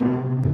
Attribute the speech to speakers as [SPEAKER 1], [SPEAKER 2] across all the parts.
[SPEAKER 1] Oh,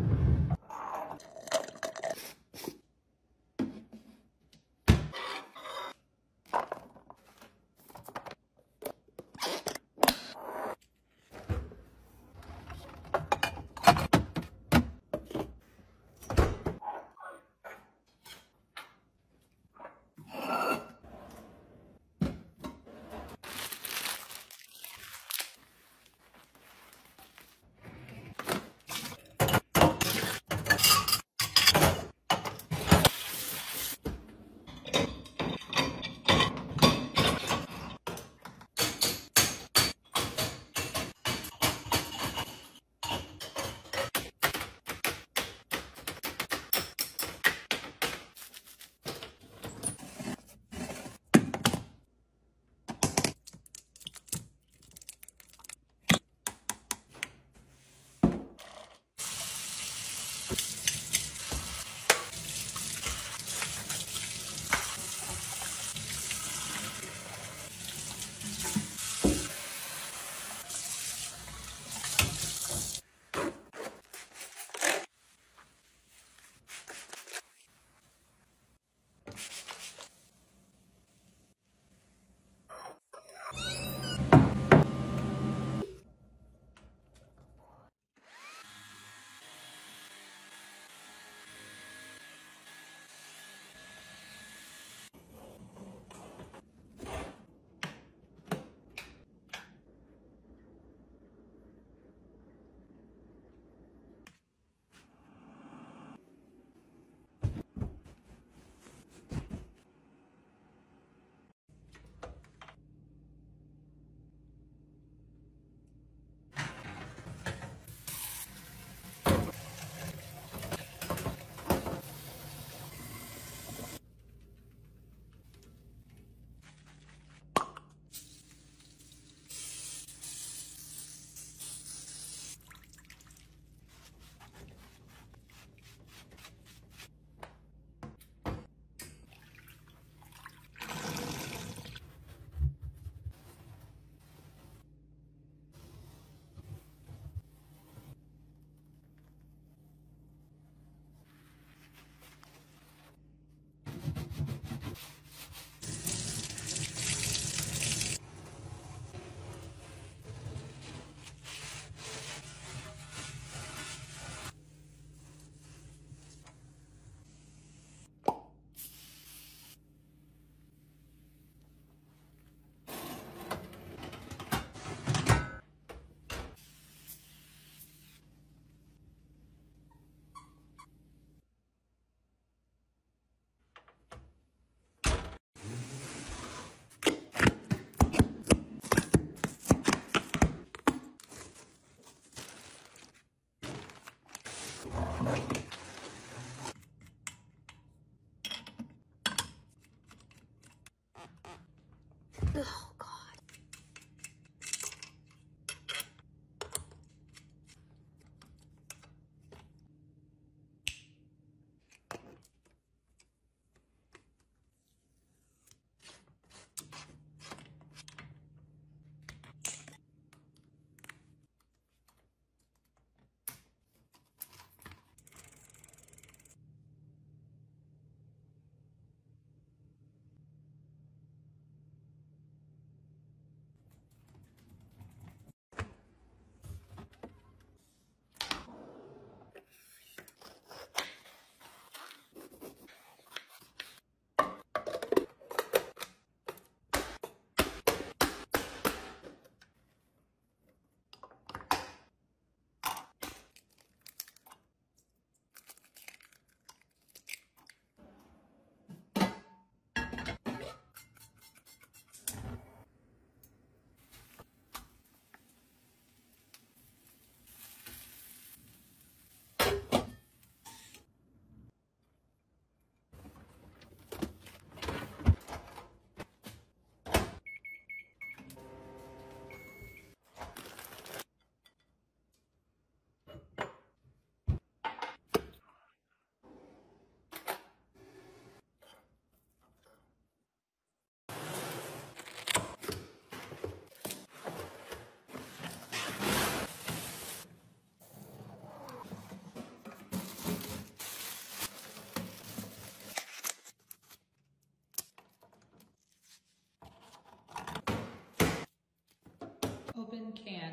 [SPEAKER 1] open can,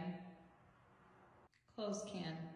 [SPEAKER 2] close can.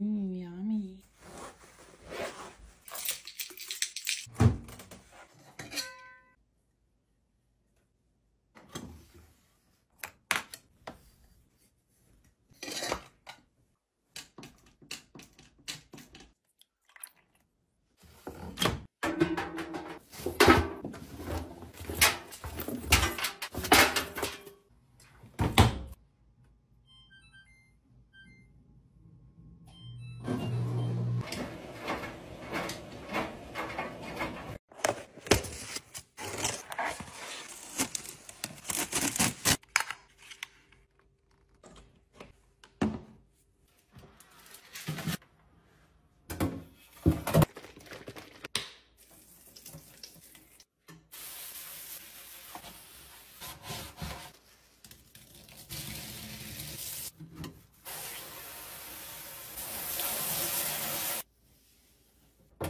[SPEAKER 2] Yummy.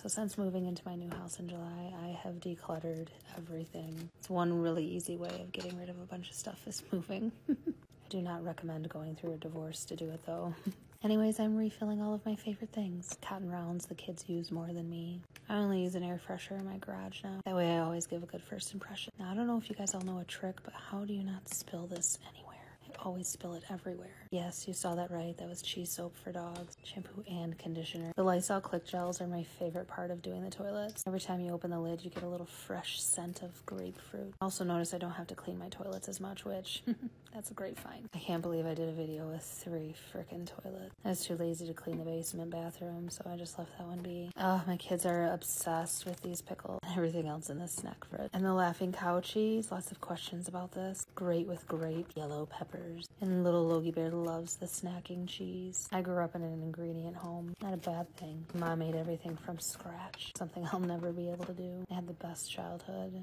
[SPEAKER 1] So since moving into my new house in July, I have decluttered everything. It's one really easy way of getting rid of a bunch of stuff is moving. I do not recommend going through a divorce to do it though. Anyways, I'm refilling all of my favorite things. Cotton rounds the kids use more than me. I only use an air fresher in my garage now. That way I always give a good first impression. Now, I don't know if you guys all know a trick, but how do you not spill this anywhere? Always spill it everywhere. Yes, you saw that right. That was cheese soap for dogs, shampoo and conditioner. The Lysol Click Gels are my favorite part of doing the toilets. Every time you open the lid, you get a little fresh scent of grapefruit. Also notice I don't have to clean my toilets as much, which that's a great find. I can't believe I did a video with three freaking toilets. I was too lazy to clean the basement bathroom, so I just left that one be. Oh, my kids are obsessed with these pickles. And everything else in the snack fridge. And the Laughing Cow cheese, lots of questions about this. Great with grape, yellow peppers. And little Logie Bear loves the snacking cheese. I grew up in an ingredient home. Not a bad thing. Mom made everything from scratch. Something I'll never be able to do. I had the best childhood.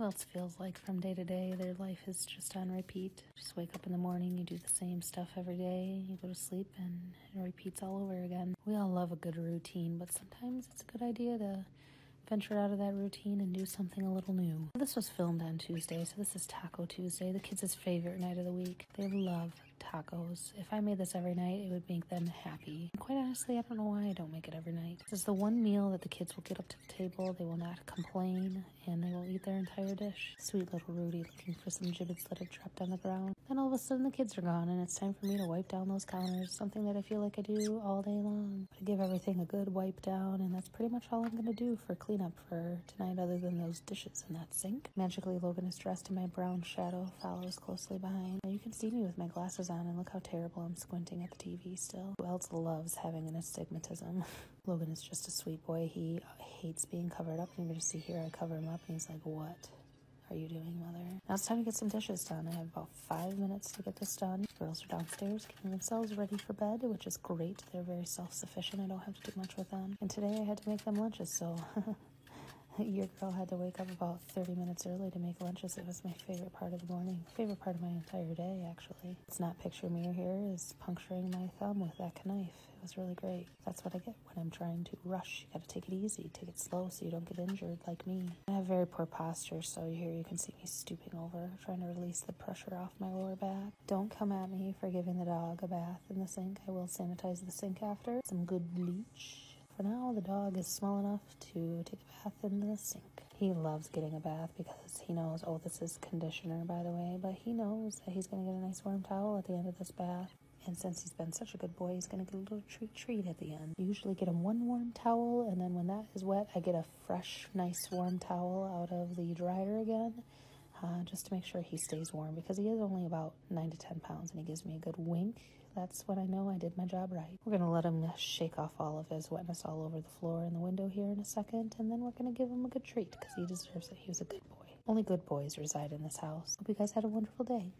[SPEAKER 1] else feels like from day to day. Their life is just on repeat. Just wake up in the morning, you do the same stuff every day, you go to sleep, and it repeats all over again. We all love a good routine, but sometimes it's a good idea to venture out of that routine and do something a little new. This was filmed on Tuesday, so this is Taco Tuesday, the kids' favorite night of the week. They love tacos. If I made this every night, it would make them happy. And quite honestly, I don't know why I don't make it every night. This is the one meal that the kids will get up to the table, they will not complain, and they will eat their entire dish. Sweet little Rudy looking for some giblets that have dropped on the ground. Of a sudden the kids are gone, and it's time for me to wipe down those counters, something that I feel like I do all day long. I give everything a good wipe down, and that's pretty much all I'm gonna do for cleanup for tonight, other than those dishes in that sink. Magically, Logan is dressed in my brown shadow, follows closely behind. Now you can see me with my glasses on, and look how terrible I'm squinting at the TV still. Who else loves having an astigmatism? Logan is just a sweet boy. He hates being covered up. You're gonna see here, I cover him up, and he's like, "What?" Are you doing, Mother? Now it's time to get some dishes done. I have about five minutes to get this done. Girls are downstairs getting themselves ready for bed, which is great. They're very self sufficient. I don't have to do much with them. And today I had to make them lunches, so Your girl had to wake up about 30 minutes early to make lunches. It was my favorite part of the morning. Favorite part of my entire day, actually. It's not picture me here is puncturing my thumb with that knife. Was really great. That's what I get when I'm trying to rush. You gotta take it easy, take it slow so you don't get injured like me. I have very poor posture, so here you can see me stooping over, trying to release the pressure off my lower back. Don't come at me for giving the dog a bath in the sink. I will sanitize the sink after. Some good bleach for now, the dog is small enough to take a bath in the sink. He loves getting a bath because he knows, oh, this is conditioner, by the way, but he knows that he's going to get a nice warm towel at the end of this bath. And since he's been such a good boy, he's going to get a little treat treat at the end. usually get him one warm towel, and then when that is wet, I get a fresh, nice warm towel out of the dryer again. Uh, just to make sure he stays warm because he is only about 9 to 10 pounds and he gives me a good wink that's when I know I did my job right. We're gonna let him shake off all of his wetness all over the floor and the window here in a second, and then we're gonna give him a good treat because he deserves it. He was a good boy. Only good boys reside in this house. Hope you guys had a wonderful day.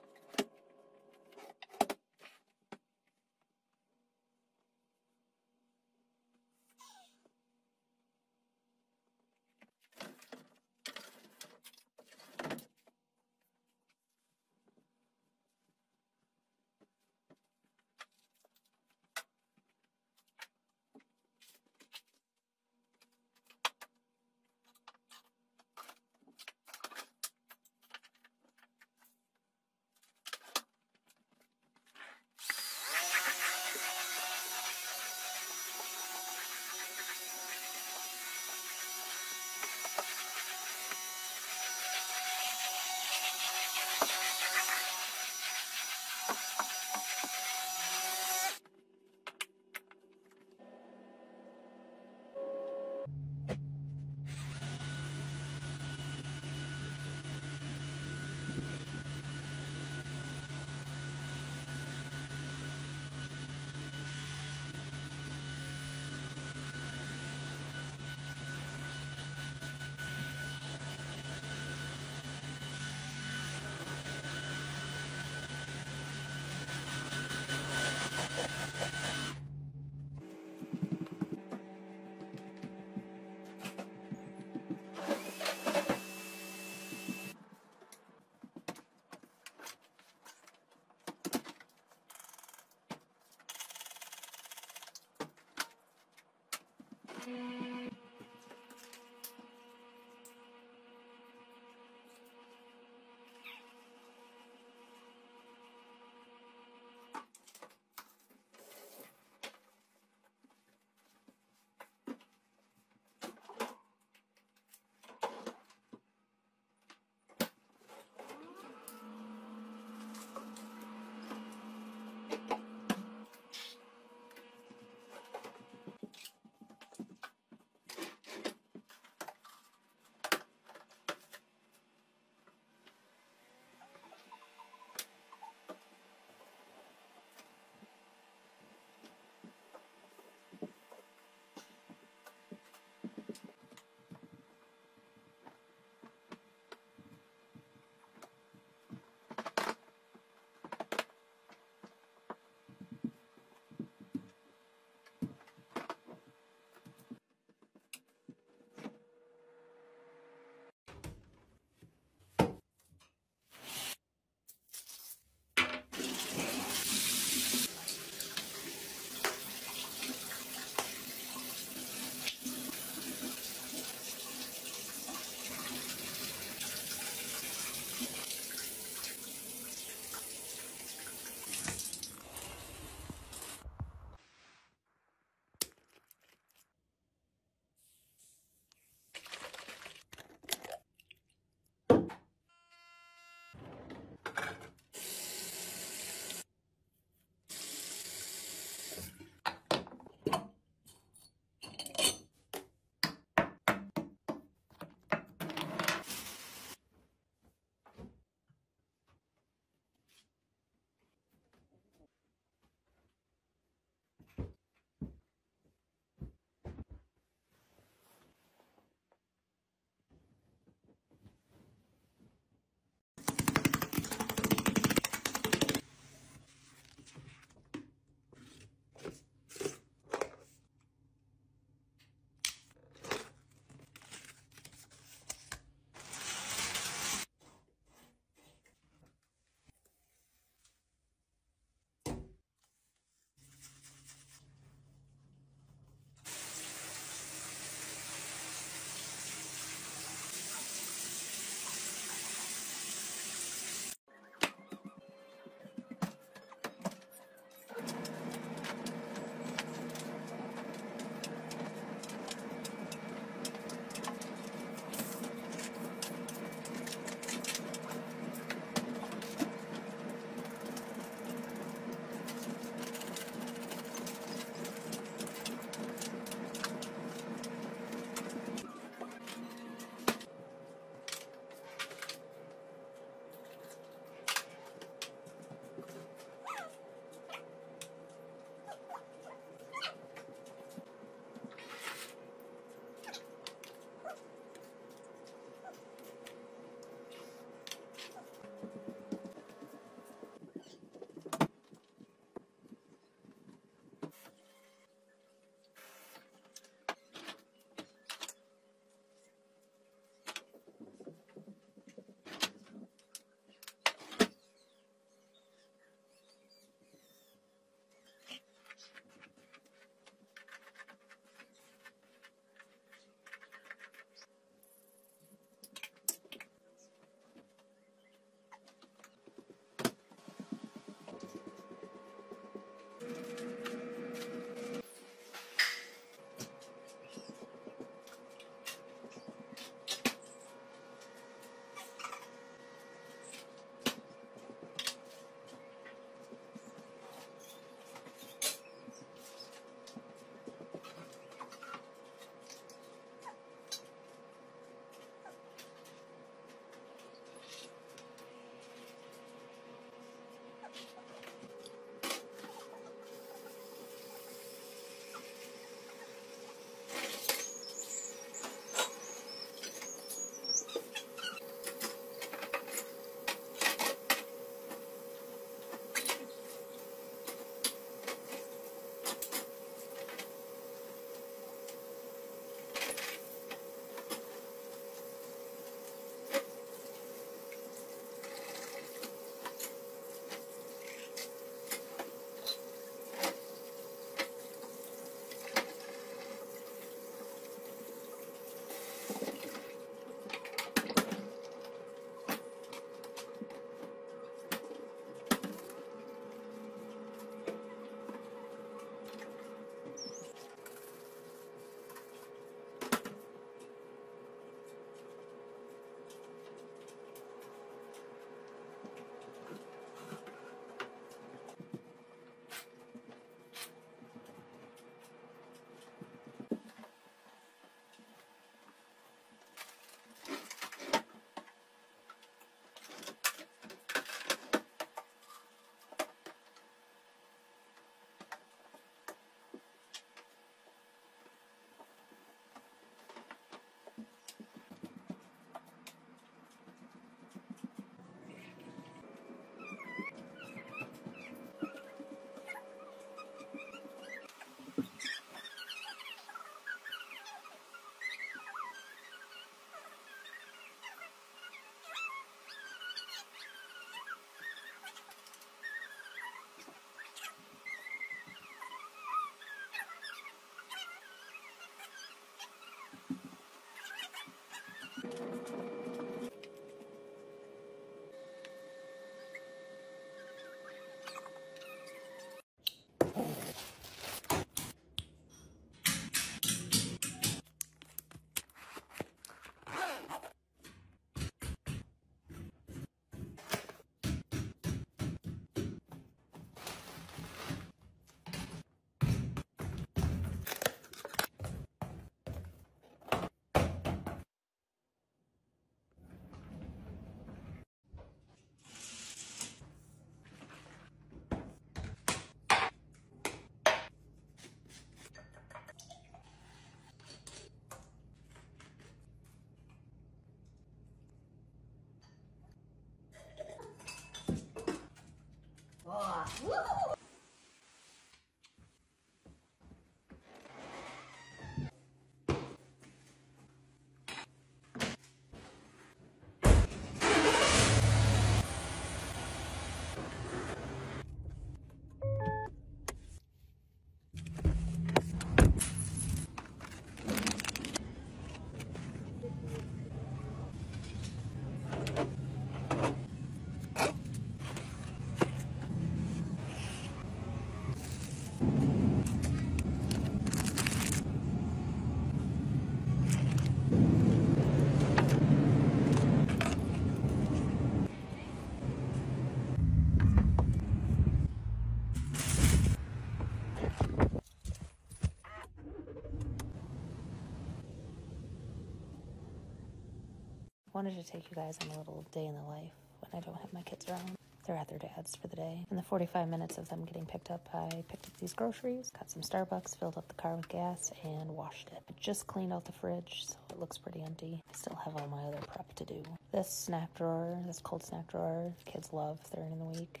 [SPEAKER 1] Wanted to take you guys on a little day in the life when I don't have my kids around. They're at their dad's for the day. In the 45 minutes of them getting picked up, I picked up these groceries, got some Starbucks, filled up the car with gas, and washed it. I just cleaned out the fridge, so it looks pretty empty. I still have all my other prep to do. This snack drawer, this cold snack drawer, kids love during the week.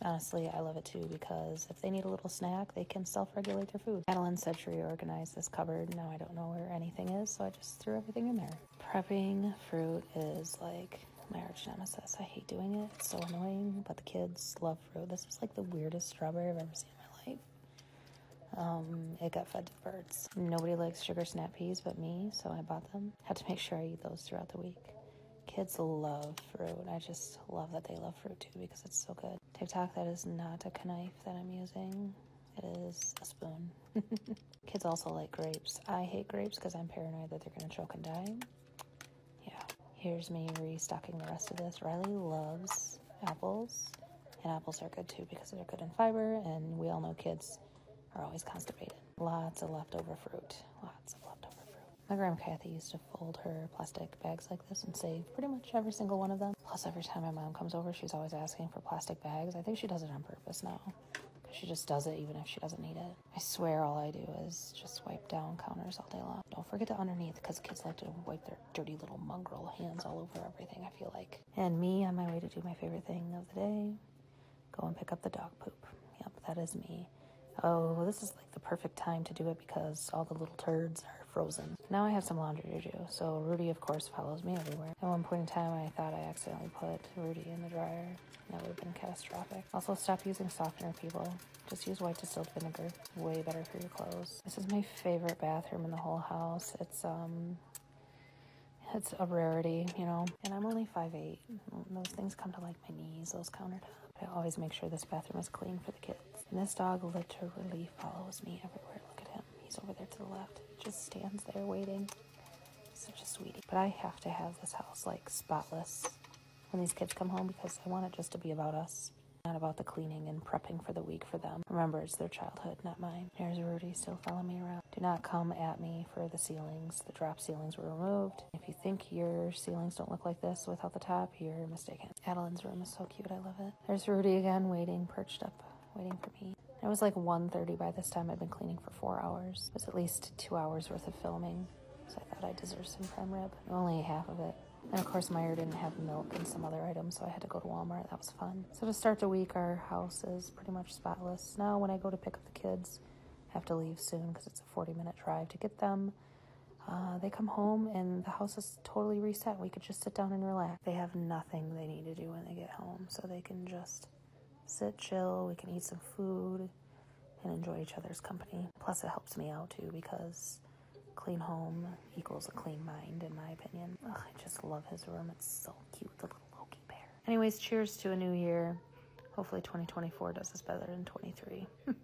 [SPEAKER 1] Honestly, I love it too because if they need a little snack, they can self regulate their food. Madeline said she reorganized this cupboard. Now I don't know where anything is, so I just threw everything in there. Prepping fruit is like my arch nemesis. I hate doing it. It's so annoying, but the kids love fruit. This is like the weirdest strawberry I've ever seen in my life. Um, it got fed to birds. Nobody likes sugar snap peas but me, so I bought them. Had to make sure I eat those throughout the week. Kids love fruit. I just love that they love fruit too because it's so good. TikTok, that is not a knife that I'm using. It is a spoon. Kids also like grapes. I hate grapes because I'm paranoid that they're going to choke and die. Here's me restocking the rest of this. Riley loves apples, and apples are good too because they're good in fiber, and we all know kids are always constipated. Lots of leftover fruit. Lots of leftover fruit. My grandma Kathy used to fold her plastic bags like this and save pretty much every single one of them. Plus, every time my mom comes over, she's always asking for plastic bags. I think she does it on purpose now. She just does it even if she doesn't need it. I swear all I do is just wipe down counters all day long. Don't forget to underneath because kids like to wipe their dirty little mongrel hands all over everything, I feel like. And me on my way to do my favorite thing of the day go and pick up the dog poop. Yep, that is me. Oh, this is like the perfect time to do it because all the little turds are frozen. Now I have some laundry to do, so Rudy, of course, follows me everywhere. At one point in time, I thought I accidentally put Rudy in the dryer. That would have been catastrophic. Also, stop using softener, people. Just use white distilled vinegar. Way better for your clothes. This is my favorite bathroom in the whole house. It's, um, it's a rarity, you know. And I'm only 5'8". Those things come to like my knees, those countertops. I always make sure this bathroom is clean for the kids. And this dog literally follows me everywhere. Look at him. He's over there to the left. Just stands there waiting. Such a sweetie. But I have to have this house like spotless when these kids come home because I want it just to be about us. Not about the cleaning and prepping for the week for them. Remember, it's their childhood, not mine. There's Rudy still following me around. Do not come at me for the ceilings. The drop ceilings were removed. If you think your ceilings don't look like this without the top, you're mistaken. Adeline's room is so cute. I love it. There's Rudy again, waiting, perched up, waiting for me. It was like 1.30 by this time. I'd been cleaning for four hours. It was at least two hours worth of filming. So I thought I deserved some prime rib. Only half of it. And of course, Meijer didn't have milk and some other items, so I had to go to Walmart. That was fun. So to start the week, our house is pretty much spotless. Now, when I go to pick up the kids, I have to leave soon because it's a 40 minute drive to get them. Uh, they come home and the house is totally reset. We could just sit down and relax. They have nothing they need to do when they get home, so they can just sit, chill. We can eat some food and enjoy each other's company. Plus, it helps me out too because clean home equals a clean mind, in my opinion. Ugh, I just love his room. It's so cute, the little Loki bear. Anyways, cheers to a new year. Hopefully, 2024 does us better than 23.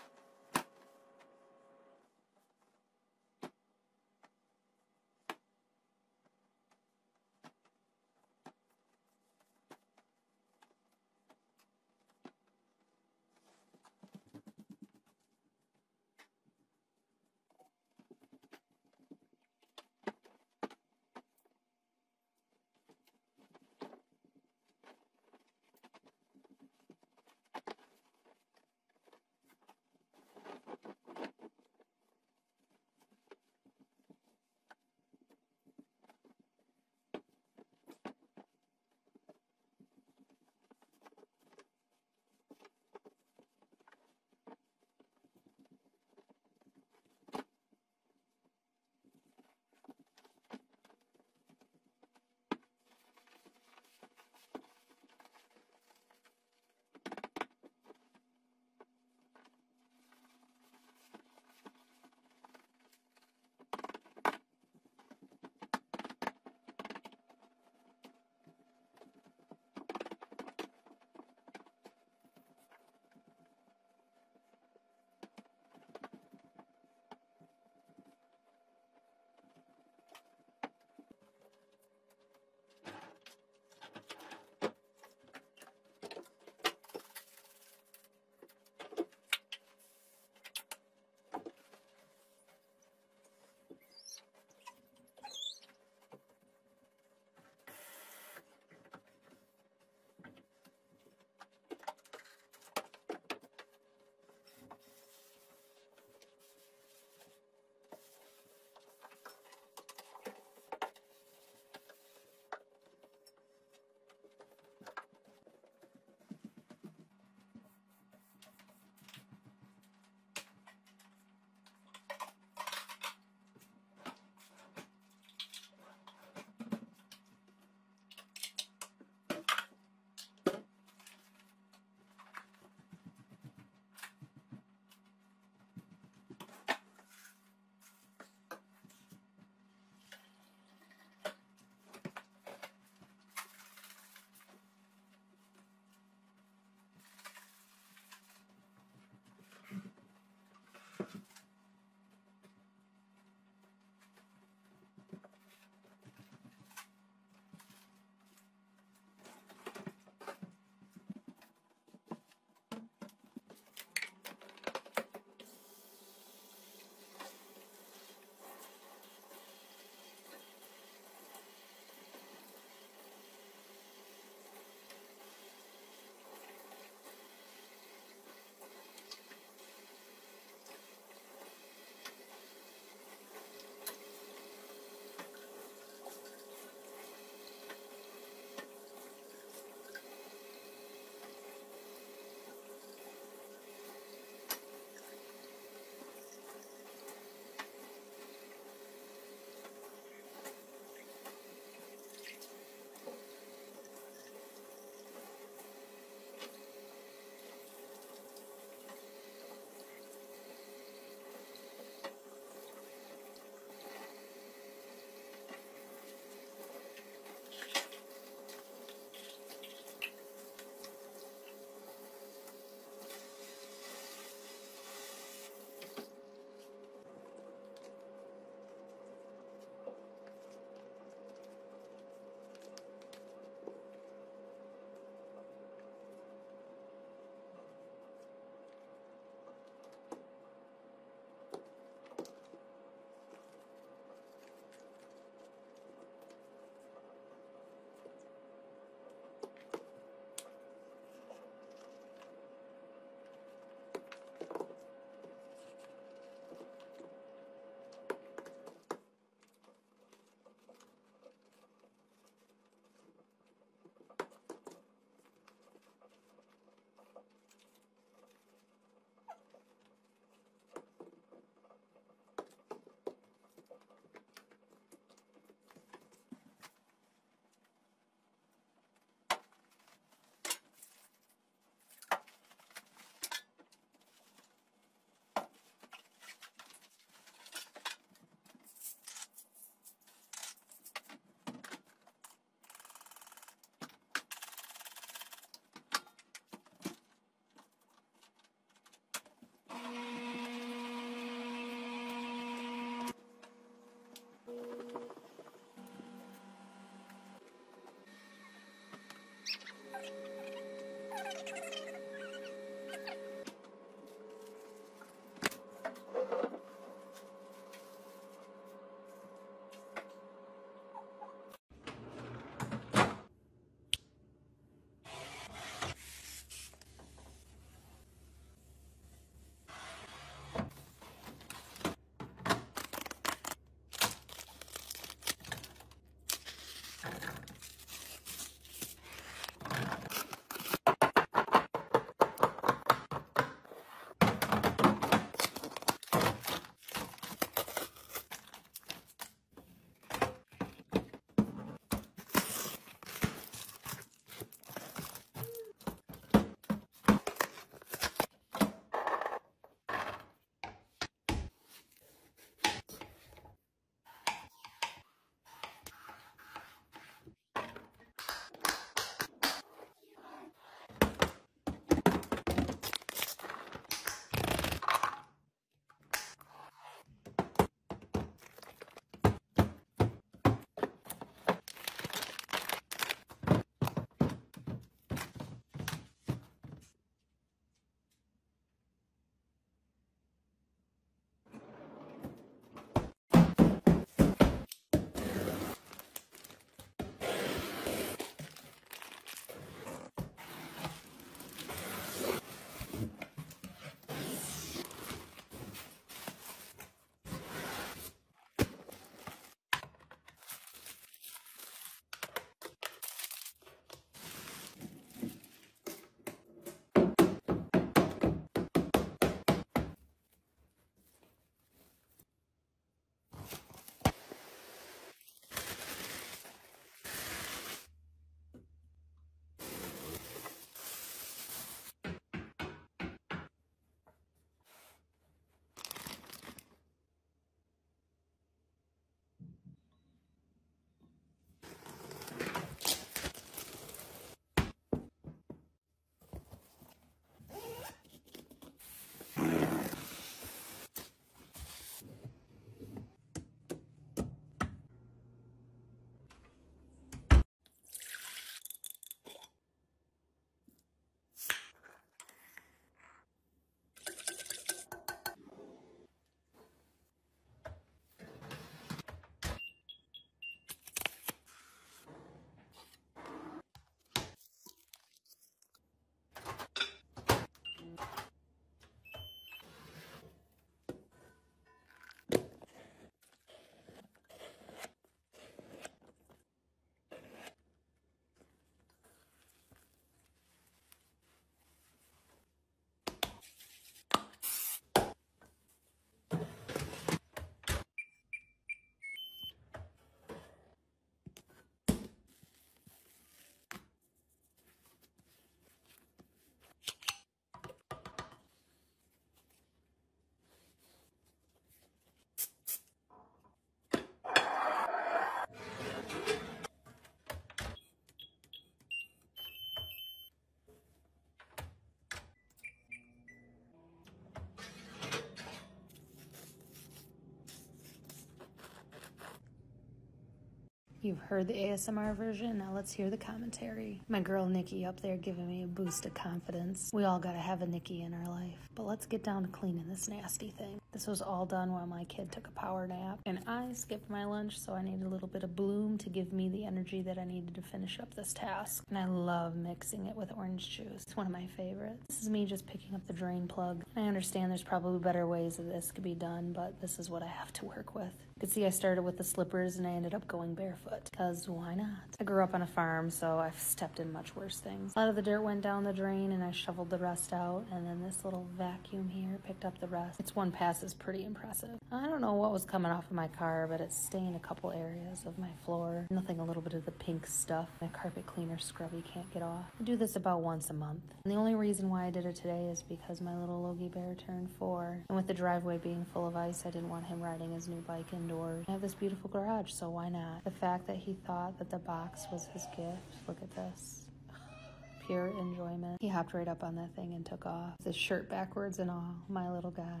[SPEAKER 1] You've heard the ASMR version, now let's hear the commentary. My girl Nikki up there giving me a boost of confidence. We all gotta have a Nikki in our life. But let's get down to cleaning this nasty thing. This was all done while my kid took a power nap, and I skipped my lunch, so I needed a little bit of bloom to give me the energy that I needed to finish up this task. And I love mixing it with orange juice. It's one of my favorites. This is me just picking up the drain plug. I understand there's probably better ways that this could be done, but this is what I have to work with. You can see I started with the slippers and I ended up going barefoot. Because why not? I grew up on a farm, so I've stepped in much worse things. A lot of the dirt went down the drain and I shoveled the rest out, and then this little vacuum here picked up the rest. Its one pass is pretty impressive. I don't know what was coming off of my car, but it's stained a couple areas of my floor. Nothing a little bit of the pink stuff my carpet cleaner scrubby can't get off. I do this about once a month. And the only reason why I did it today is because my little Logie Bear turned four. And with the driveway being full of ice, I didn't want him riding his new bike indoors. I have this beautiful garage, so why not? The fact that he thought that the box was his gift, look at this. Pure enjoyment. He hopped right up on that thing and took off. His shirt backwards and all. My little guy.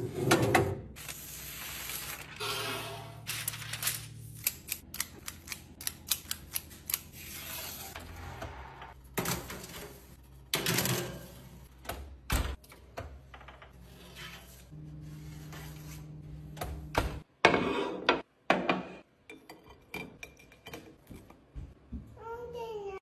[SPEAKER 1] Ugh.